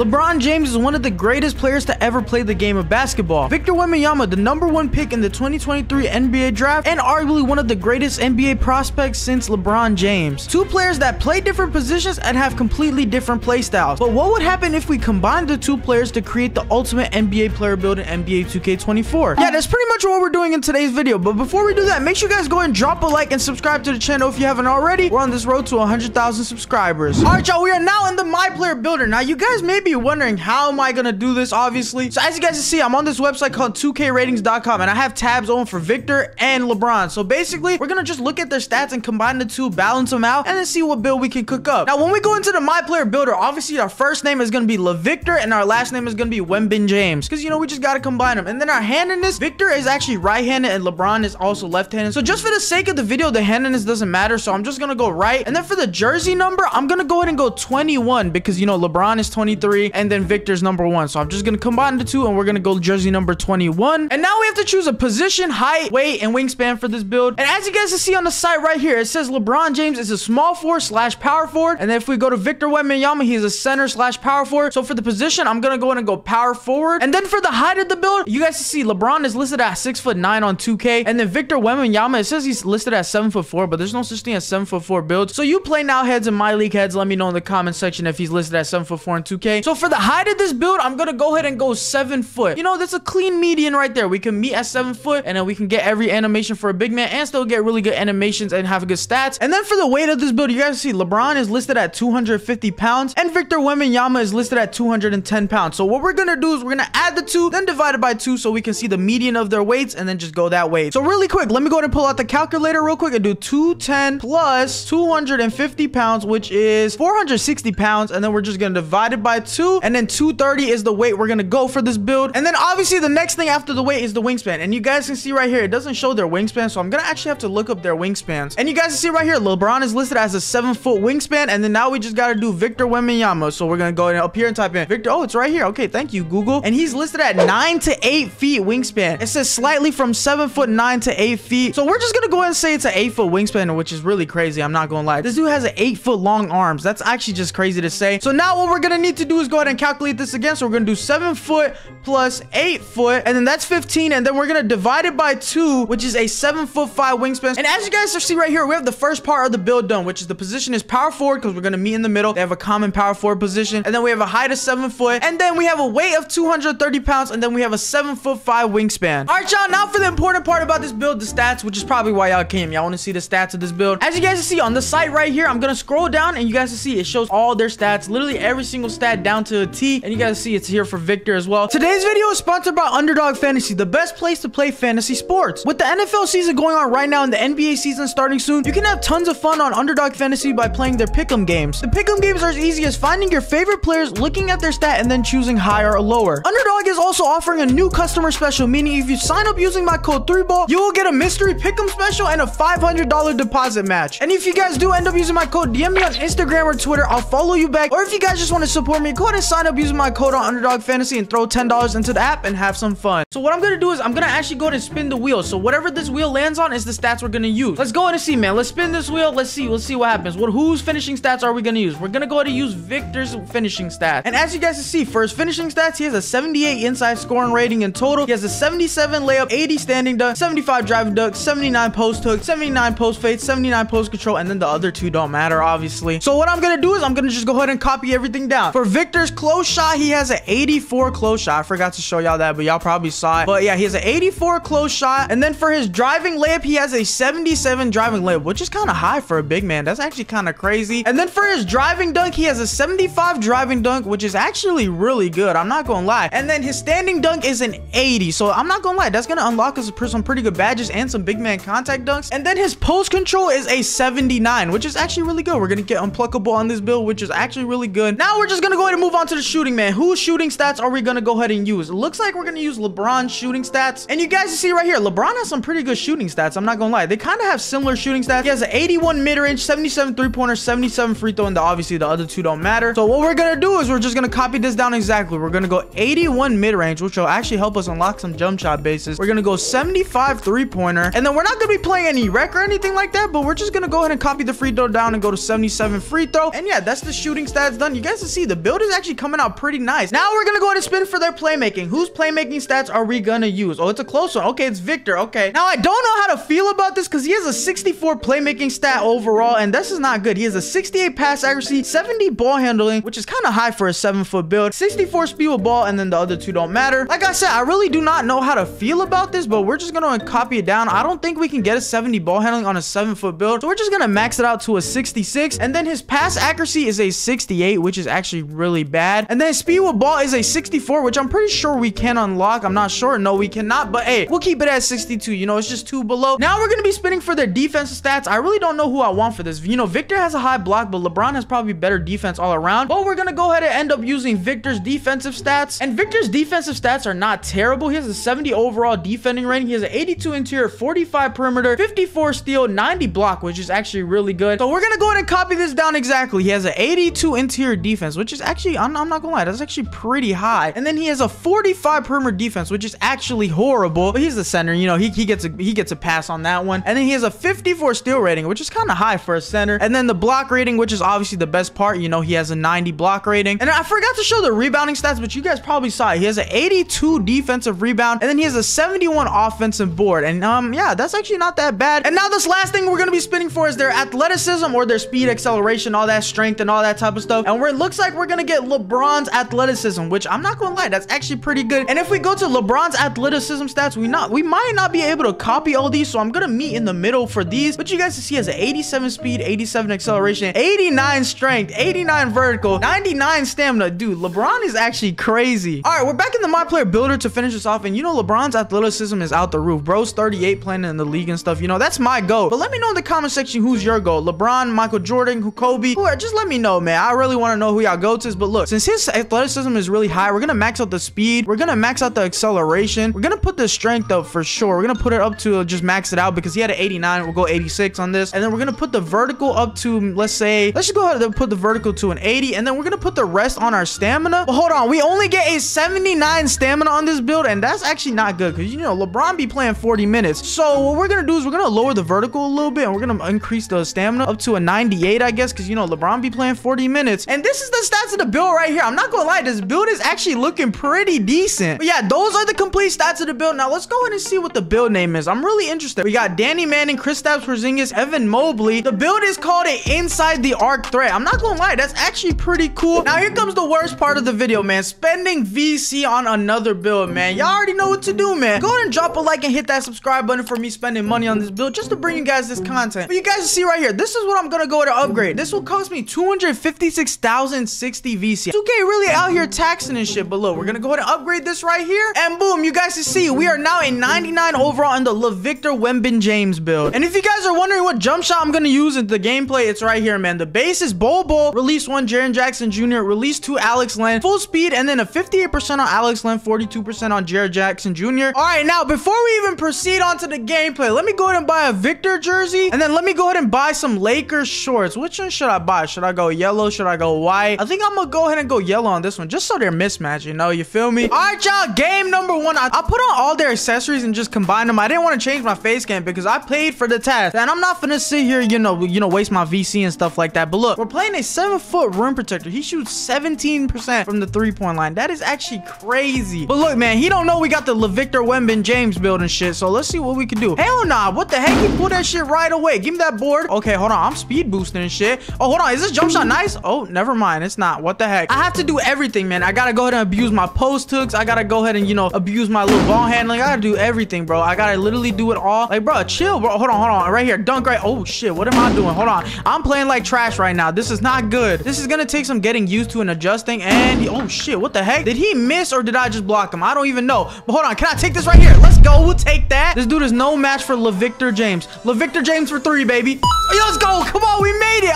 LeBron James is one of the greatest players to ever play the game of basketball. Victor Wembanyama, the number one pick in the 2023 NBA draft, and arguably one of the greatest NBA prospects since LeBron James. Two players that play different positions and have completely different play styles. But what would happen if we combined the two players to create the ultimate NBA player build in NBA 2K24? Yeah, that's pretty much what we're doing in today's video. But before we do that, make sure you guys go and drop a like and subscribe to the channel if you haven't already. We're on this road to 100,000 subscribers. All right, y'all, we are now in the My Player Builder. Now, you guys may be wondering, how am I gonna do this, obviously? So as you guys can see, I'm on this website called 2kratings.com, and I have tabs on for Victor and LeBron. So basically, we're gonna just look at their stats and combine the two, balance them out, and then see what build we can cook up. Now, when we go into the My Player Builder, obviously, our first name is gonna be LeVictor, and our last name is gonna be Wemban James. Because, you know, we just gotta combine them. And then our handedness, Victor is actually right-handed, and LeBron is also left-handed. So just for the sake of the video, the handedness doesn't matter, so I'm just gonna go right. And then for the jersey number, I'm gonna go ahead and go 21, because, you know, LeBron is 23, and then Victor's number one. So I'm just gonna combine the two, and we're gonna go jersey number 21. And now we have to choose a position, height, weight, and wingspan for this build. And as you guys can see on the site right here, it says LeBron James is a small forward slash power forward. And then if we go to Victor Wembanyama, he's a center slash power forward. So for the position, I'm gonna go in and go power forward. And then for the height of the build, you guys can see LeBron is listed at six foot nine on 2K. And then Victor Wembanyama, it says he's listed at seven foot four, but there's no such thing as seven foot four build. So you play now heads and my league heads. Let me know in the comment section if he's listed at seven foot four in 2K. So for the height of this build, I'm gonna go ahead and go seven foot. You know, that's a clean median right there. We can meet at seven foot, and then we can get every animation for a big man and still get really good animations and have good stats. And then for the weight of this build, you guys see LeBron is listed at 250 pounds, and Victor Wembanyama is listed at 210 pounds. So what we're gonna do is we're gonna add the two, then divide it by two, so we can see the median of their weights, and then just go that way. So really quick, let me go ahead and pull out the calculator real quick and do 210 plus 250 pounds, which is 460 pounds, and then we're just gonna divide it by and then 230 is the weight we're gonna go for this build. And then obviously the next thing after the weight is the wingspan, and you guys can see right here, it doesn't show their wingspan, so I'm gonna actually have to look up their wingspans. And you guys can see right here, LeBron is listed as a seven foot wingspan, and then now we just gotta do Victor Wembanyama. So we're gonna go up here and type in Victor. Oh, it's right here. Okay, thank you, Google. And he's listed at nine to eight feet wingspan. It says slightly from seven foot nine to eight feet. So we're just gonna go ahead and say it's an eight foot wingspan, which is really crazy. I'm not gonna lie. This dude has an eight foot long arms. That's actually just crazy to say. So now what we're gonna need to do is go ahead and calculate this again. So we're gonna do seven foot plus eight foot, and then that's 15, and then we're gonna divide it by two, which is a seven foot five wingspan. And as you guys see right here, we have the first part of the build done, which is the position is power forward because we're gonna meet in the middle. They have a common power forward position, and then we have a height of seven foot, and then we have a weight of 230 pounds, and then we have a seven foot five wingspan. All right, y'all. Now for the important part about this build, the stats, which is probably why y'all came. Y'all want to see the stats of this build. As you guys can see on the site right here, I'm gonna scroll down, and you guys can see it shows all their stats, literally every single stat down to a T, and you guys see it's here for Victor as well. Today's video is sponsored by Underdog Fantasy, the best place to play fantasy sports. With the NFL season going on right now and the NBA season starting soon, you can have tons of fun on Underdog Fantasy by playing their pick'em games. The pick'em games are as easy as finding your favorite players, looking at their stat, and then choosing higher or lower. Underdog is also offering a new customer special, meaning if you sign up using my code 3ball, you will get a mystery pick'em special and a $500 deposit match. And if you guys do end up using my code, DM me on Instagram or Twitter, I'll follow you back. Or if you guys just want to support me, go ahead and sign up using my code on Underdog Fantasy and throw $10 into the app and have some fun. So what I'm gonna do is I'm gonna actually go ahead and spin the wheel. So whatever this wheel lands on is the stats we're gonna use. Let's go ahead and see, man. Let's spin this wheel. Let's see. Let's see what happens. What whose finishing stats are we gonna use? We're gonna go ahead and use Victor's finishing stats. And as you guys can see, for his finishing stats, he has a 78 inside scoring rating in total. He has a 77 layup, 80 standing dunk, 75 driving dunk, 79 post hook, 79 post fade, 79 post control, and then the other two don't matter, obviously. So what I'm gonna do is I'm gonna just go ahead and copy everything down. For Victor's close shot, he has an 84 close shot. I forgot to show y'all that, but y'all probably saw it. But yeah, he has an 84 close shot. And then for his driving layup, he has a 77 driving layup, which is kind of high for a big man. That's actually kind of crazy. And then for his driving dunk, he has a 75 driving dunk, which is actually really good. I'm not gonna lie. And then his standing dunk is an 80. So I'm not gonna lie, that's gonna unlock us some pretty good badges and some big man contact dunks. And then his post control is a 79, which is actually really good. We're gonna get unpluckable on this build, which is actually really good. Now we're just gonna go ahead and move on to the shooting, man. Whose shooting stats are we gonna go ahead and use? Looks like we're gonna use LeBron's shooting stats. And you guys can see right here, LeBron has some pretty good shooting stats. I'm not gonna lie. They kind of have similar shooting stats. He has an 81 mid-range, 77 three-pointer, 77 free throw, and the, obviously the other two don't matter. So what we're gonna do is we're just gonna copy this down exactly. We're gonna go 81 mid-range, which will actually help us unlock some jump shot bases. We're gonna go 75 three-pointer, and then we're not gonna be playing any rec or anything like that, but we're just gonna go ahead and copy the free throw down and go to 77 free throw. And yeah, that's the shooting stats done. You guys can see the build is is actually coming out pretty nice. Now we're gonna go ahead and spin for their playmaking. Whose playmaking stats are we gonna use? Oh, it's a close one. Okay, it's Victor. Okay. Now I don't know how to feel about this because he has a 64 playmaking stat overall, and this is not good. He has a 68 pass accuracy, 70 ball handling, which is kind of high for a seven foot build, 64 speed with ball, and then the other two don't matter. Like I said, I really do not know how to feel about this, but we're just gonna copy it down. I don't think we can get a 70 ball handling on a seven foot build, so we're just gonna max it out to a 66, and then his pass accuracy is a 68, which is actually really bad, and then speed with ball is a 64, which I'm pretty sure we can unlock. I'm not sure. No, we cannot, but hey, we'll keep it at 62. You know, it's just two below. Now we're gonna be spinning for their defensive stats. I really don't know who I want for this. You know, Victor has a high block, but LeBron has probably better defense all around. But we're gonna go ahead and end up using Victor's defensive stats, and Victor's defensive stats are not terrible. He has a 70 overall defending rating. He has an 82 interior, 45 perimeter, 54 steal, 90 block, which is actually really good. So we're gonna go ahead and copy this down exactly. He has an 82 interior defense, which is actually, I'm, I'm not gonna lie, that's actually pretty high. And then he has a 45 perimeter defense, which is actually horrible. But he's the center, you know, he, he gets a he gets a pass on that one. And then he has a 54 steal rating, which is kind of high for a center. And then the block rating, which is obviously the best part, you know, he has a 90 block rating. And I forgot to show the rebounding stats, but you guys probably saw it. He has an 82 defensive rebound, and then he has a 71 offensive board. And um, yeah, that's actually not that bad. And now this last thing we're gonna be spinning for is their athleticism or their speed, acceleration, all that strength, and all that type of stuff. And where it looks like we're gonna get LeBron's athleticism, which I'm not gonna lie, that's actually pretty good. And if we go to LeBron's athleticism stats, we not we might not be able to copy all these, so I'm gonna meet in the middle for these. But you guys can see has an 87 speed, 87 acceleration, 89 strength, 89 vertical, 99 stamina. Dude, LeBron is actually crazy. All right, we're back in the My Player Builder to finish this off. And you know, LeBron's athleticism is out the roof. Bro's 38 playing in the league and stuff. You know, that's my goal. But let me know in the comment section who's your goal. LeBron, Michael Jordan, who Kobe, just let me know, man. I really want to know who y'all go to. But look, since his athleticism is really high, we're gonna max out the speed. We're gonna max out the acceleration. We're gonna put the strength up for sure. We're gonna put it up to just max it out because he had an 89. We'll go 86 on this. And then we're gonna put the vertical up to, let's say, let's just go ahead and put the vertical to an 80. And then we're gonna put the rest on our stamina. But hold on, we only get a 79 stamina on this build. And that's actually not good because, you know, LeBron be playing 40 minutes. So what we're gonna do is we're gonna lower the vertical a little bit and we're gonna increase the stamina up to a 98, I guess, because, you know, LeBron be playing 40 minutes. And this is the stats of the build right here. I'm not gonna lie, this build is actually looking pretty decent. But yeah, those are the complete stats of the build. Now let's go ahead and see what the build name is. I'm really interested. We got Danny Manning, Kristaps Porzingis, Evan Mobley. The build is called a Inside the Arc Threat. I'm not gonna lie, that's actually pretty cool. Now here comes the worst part of the video, man. Spending VC on another build, man. Y'all already know what to do, man. Go ahead and drop a like and hit that subscribe button for me spending money on this build just to bring you guys this content. But you guys see right here, this is what I'm gonna go to upgrade. This will cost me 256,060 VC. 2K really out here taxing and shit, but look, we're gonna go ahead and upgrade this right here. And boom, you guys can see we are now a 99 overall in the LeVictor Wemban James build. And if you guys are wondering what jump shot I'm gonna use in the gameplay, it's right here, man. The base is Bol Bol, release one Jaren Jackson Jr., release two Alex Len, full speed, and then a 58% on Alex Len, 42% on Jaren Jackson Jr. All right, now before we even proceed on to the gameplay, let me go ahead and buy a Victor jersey, and then let me go ahead and buy some Lakers shorts. Which one should I buy? Should I go yellow? Should I go white? I think I'm gonna go ahead and go yellow on this one, just so they're mismatched, you know? You feel me? All right, y'all, game number one. I, I put on all their accessories and just combine them. I didn't want to change my face cam because I paid for the test, and I'm not gonna sit here, you know, you know, waste my VC and stuff like that. But look, we're playing a seven foot rim protector. He shoots 17% from the three point line. That is actually crazy. But look, man, he don't know we got the LeVictor Wemban James build and shit. So let's see what we can do. Hell nah. What the heck? He pulled that shit right away. Give me that board. Okay, hold on. I'm speed boosting and shit. Oh, hold on. Is this jump shot nice? Oh, never mind. It's not. What the heck? I have to do everything, man. I gotta go ahead and abuse my post hooks. I gotta go ahead and, you know, abuse my little ball handling. I gotta do everything, bro. I gotta literally do it all. Like, bro, chill, bro. Hold on, hold on. Right here. Dunk right. Oh, shit. What am I doing? Hold on. I'm playing like trash right now. This is not good. This is gonna take some getting used to and adjusting. And, oh, shit. What the heck? Did he miss or did I just block him? I don't even know. But hold on. Can I take this right here? Let's go. We'll take that. This dude is no match for LeVictor James. LeVictor James for three, baby. Let's go. Come on. We made it.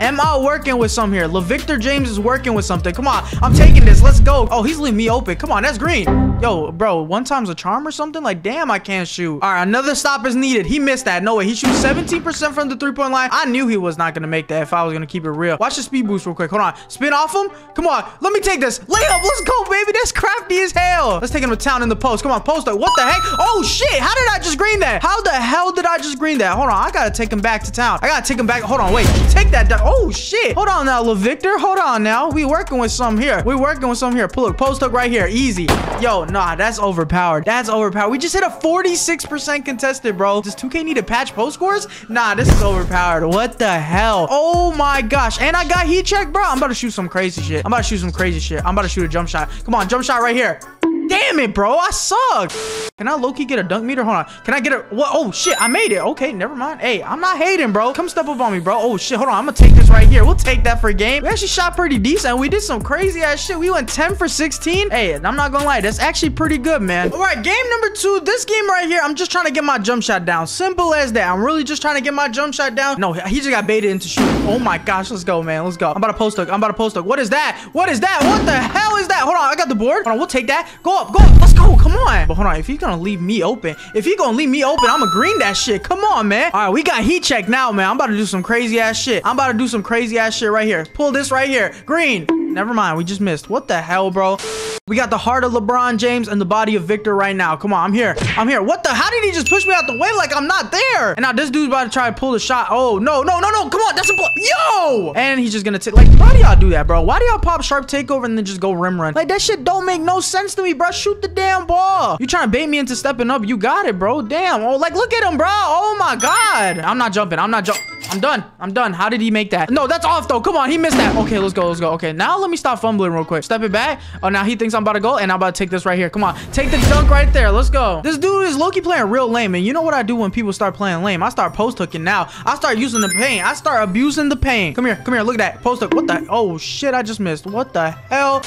Am I working with some here? LeVictor James is working with something. Come on. I'm taking this. Let's go. Oh, he's leaving me open. Come on. That's green. Yo, bro, one time's a charm or something? Like, damn, I can't shoot. All right, another stop is needed. He missed that. No way. He shoots 17% from the three-point line. I knew he was not going to make that if I was going to keep it real. Watch the speed boost real quick. Hold on. Spin off him. Come on. Let me take this. Layup. Let's go, baby. That's crafty as hell. Let's take him to town in the post. Come on, post. up. What the heck? Oh, shit. How did I just green that? How the hell did I just green that? Hold on. I got to take him back to town. I gotta take him back. Hold on, wait. Take that. Oh, shit. Hold on now, LeVictor. Hold on now. We working with some here. We working with some here. Pull look, post hook right here. Easy. Yo, nah, that's overpowered. That's overpowered. We just hit a 46% contested, bro. Does 2K need to patch post scores? Nah, this is overpowered. What the hell? Oh my gosh. And I got heat check, bro. I'm about to shoot some crazy shit. I'm about to shoot some crazy shit. I'm about to shoot a jump shot. Come on, jump shot right here. Damn it, bro. I suck. Can I low-key get a dunk meter? Hold on. Can I get a... What? Oh, shit. I made it. Okay, never mind. Hey, I'm not hating, bro. Come step up on me, bro. Oh, shit. Hold on. I'm gonna take this right here. We'll take that for a game. We actually shot pretty decent. We did some crazy-ass shit. We went 10 for 16. Hey, I'm not gonna lie. That's actually pretty good, man. All right, game number two. This game right here, I'm just trying to get my jump shot down. Simple as that. I'm really just trying to get my jump shot down. No, he just got baited into shooting. Oh, my gosh. Let's go, man. Let's go. I'm about to post hook. I'm about to post hook. What is that? What is that? What the hell is that? Hold on. I got the board. Hold on. We'll take that. Go up. Go up. Let's go. Come on. But hold on. If he's gonna leave me open, if he gonna leave me open, I'ma green that shit. Come on, man. All right, we got heat check now, man. I'm about to do some crazy ass shit. I'm about to do some crazy ass shit right here. Pull this right here. Green. Never mind. We just missed. What the hell, bro? We got the heart of LeBron James and the body of Victor right now. Come on, I'm here. I'm here. What the? How did he just push me out the way like I'm not there? And now this dude's about to try to pull the shot. Oh, no, no, no, no. Come on. That's a blow. Yo! And he's just gonna take, like, why do y'all do that, bro? Why do y'all pop sharp takeover and then just go rim run? Like, that shit don't make no sense to me, bro. Shoot the damn ball. You trying to bait me into stepping up. You got it, bro. Damn. Oh, like, look at him, bro. Oh, my God. I'm not jumping. I'm not jumping. I'm done. I'm done. How did he make that? No, that's off though. Come on. He missed that. Okay, let's go. Let's go. Okay, now let me stop fumbling real quick. Step it back. Oh, now he thinks I'm about to go and I'm about to take this right here. Come on. Take the dunk right there. Let's go. This dude is Loki playing real lame. And you know what I do when people start playing lame? I start post hooking now. I start using the paint. I start abusing the paint. Come here. Come here. Look at that. Post hook. What the? Oh, shit. I just missed. What the hell?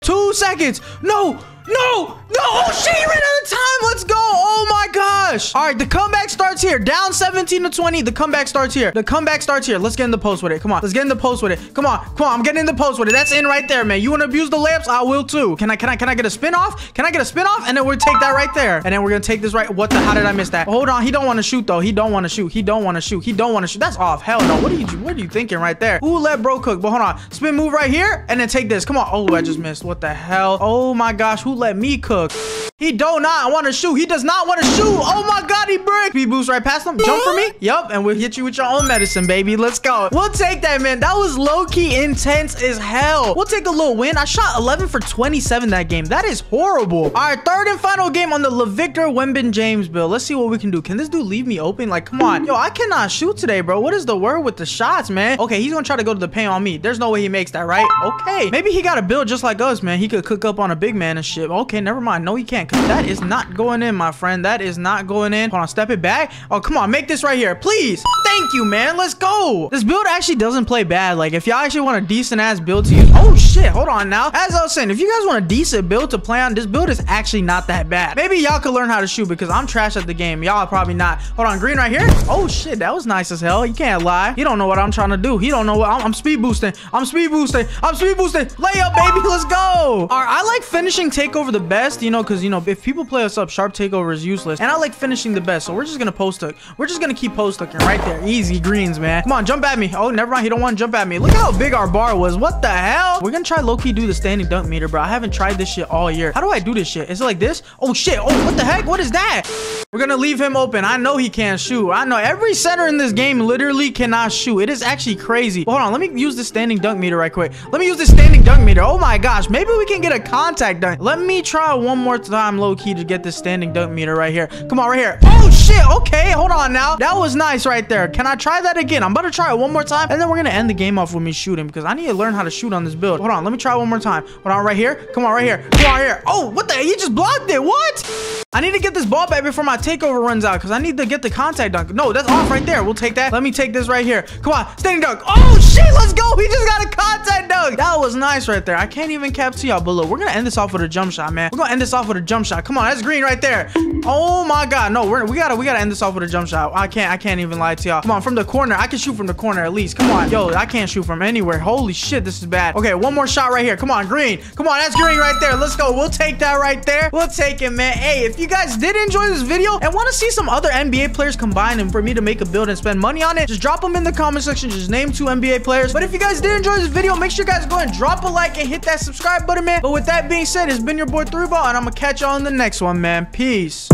Two seconds. No. No! No! Oh, shit, he ran out of time. Let's go. All right, the comeback starts here. Down 17 to 20. The comeback starts here. The comeback starts here. Let's get in the post with it. Come on. Let's get in the post with it. Come on. Come on. I'm getting in the post with it. That's in right there, man. You want to abuse the lamps? I will too. Can I, can I, can I get a spin off? Can I get a spin off? And then we'll take that right there. And then we're to take this right. What the, how did I miss that? Hold on. He don't want to shoot though. He don't want to shoot. He don't want to shoot. He don't want to shoot. That's off. Hell no. What are you, what are you thinking right there? Who let bro cook? But hold on. Spin move right here. And then take this. Come on. Oh, I just missed. What the hell? Oh my gosh. Who let me cook? He do not want to shoot. He does not want to shoot. Oh my god, he brick. He boost right past him. Jump for me. Yup, and we'll hit you with your own medicine, baby. Let's go. We'll take that, man. That was low-key intense as hell. We'll take a little win. I shot 11 for 27 that game. That is horrible. All right, third and final game on the LeVictor Wemban James build. Let's see what we can do. Can this dude leave me open? Like, come on. Yo, I cannot shoot today, bro. What is the word with the shots, man? Okay, he's gonna try to go to the paint on me. There's no way he makes that, right? Okay. Maybe he got a build just like us, man. He could cook up on a big man and shit. Okay, never mind. No, he can't, because that is not going in, my friend. That is not going in. Hold on, step it back. Oh, come on, make this right here, please. Thank you, man. Let's go. This build actually doesn't play bad. Like, if y'all actually want a decent ass build to use. Oh, shit. Hold on now. As I was saying, if you guys want a decent build to play on, this build is actually not that bad. Maybe y'all could learn how to shoot because I'm trash at the game. Y'all probably not. Hold on, green right here. Oh, shit. That was nice as hell. You can't lie. You don't know what I'm trying to do. He don't know what I'm, I'm speed boosting. I'm speed boosting. I'm speed boosting. Layup, baby. Let's go. All right. I like finishing takeover the best, you know, because, you know, if people play us up, sharp takeover is useless. And I like finishing the best. So we're just to post hook. We're just to keep post hooking right there. Easy greens, man. Come on, jump at me. Oh, never mind. He don't want to jump at me. Look how big our bar was. What the hell? We're to try low-key do the standing dunk meter, bro. I haven't tried this shit all year. How do I do this shit? Is it like this? Oh, shit. Oh, what the heck? What is that? We're to leave him open. I know he can't shoot. I know every center in this game literally cannot shoot. It is actually crazy. Hold on. Let me use the standing dunk meter right quick. Let me use the standing dunk meter. Oh my gosh. Maybe we can get a contact dunk. Let me try one more time low-key to get this standing dunk meter right here. Come on, right here. Oh, shit. Okay. Hold on now. That was nice right there. Can I try that again? I'm about to try it one more time. And then we're going to end the game off with me shooting because I need to learn how to shoot on this build. Hold on. Let me try one more time. Hold on. Right here. Come on. Right here. Come on. Right here. Oh, what the? You just blocked it. What? I need to get this ball back before my takeover runs out because I need to get the contact dunk. No, that's off right there. We'll take that. Let me take this right here. Come on. Standing dunk. Oh, shit. Let's go. He just got a contact dunk. That was nice right there. I can't even cap to y'all, but look, we're going to end this off with a jump shot, man. We're going to end this off with a jump shot. Come on. That's green right there. Oh, my God. No, we're, we got to we gotta end this off with a jump shot. I can't I can't even lie to y'all. Come on. From the corner. I can shoot from the corner at least. Come on. Yo, I can't shoot from anywhere. Holy shit. This is bad. Okay, one more shot right here. Come on. Green. Come on. That's green right there. Let's go. We'll take that right there. We'll take it, man. Hey, if you guys did enjoy this video and want to see some other NBA players combine and for me to make a build and spend money on it, just drop them in the comment section. Just name two NBA players. But if you guys did enjoy this video, make sure you guys go and drop a like and hit that subscribe button, man. But with that being said, it's been your boy 3Ball, and I'm to catch y'all in the next one, man. Peace.